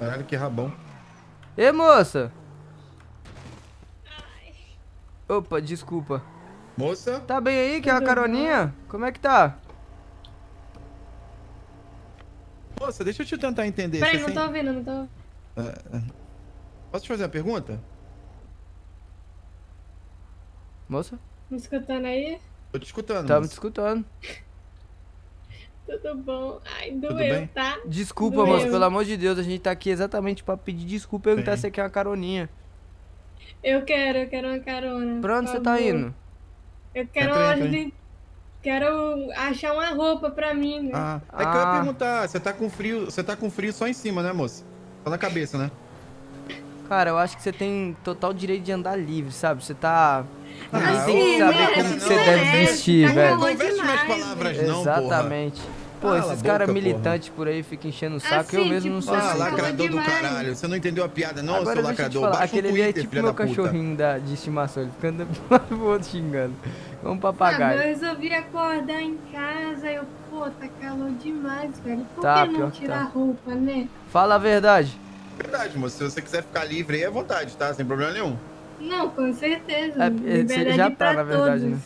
Caralho, que rabão. Ê, moça! Opa, desculpa. Moça? Tá bem aí? Quer uma caroninha? Como é que tá? Moça, deixa eu te tentar entender. Peraí, não tô ouvindo, não tô ouvindo. Posso te fazer uma pergunta? Moça? Me escutando aí? Tô te escutando. Te moça. escutando. Tudo bom? Ai, Tudo doeu, bem? tá? Desculpa, Doeu. moça, pelo amor de Deus, a gente tá aqui exatamente pra pedir desculpa e perguntar se você quer uma caroninha. Eu quero, eu quero uma carona. Pra onde você tá indo? Eu quero Entra uma entra Quero achar uma roupa pra mim. né? Ah, é que eu ia Ah. perguntar, você tá com frio, você tá com frio só em cima, né, moça? Só na cabeça, né? Cara, eu acho que você tem total direito de andar livre, sabe? Você tá. Ah, Ninguém tem que saber merece, como que você deve merece, vestir, tá velho. Não veste minhas demais, palavras, não, porra. Exatamente. Pô, Cala a esses caras porra. militantes por aí ficam enchendo o saco. eu Assim, mesmo tipo, não sou Ah, assim. calor lacrador do caralho. Você não entendeu a piada, não, Agora seu eu lacrador? falar, Baixa um aquele ali é Twitter, tipo meu cachorrinho da, de estimação, ele fica andando um lado pro outro xingando. É um Ah, papagaio. eu resolvi acordar em casa. Eu, pô, tá calor demais, velho. Por Tá, que pior não tirar tá. roupa, né? Fala a verdade. Verdade, moça. Se você quiser ficar livre aí, é vontade, tá? Sem problema nenhum. Não, com certeza. É, você já tá, na verdade, né?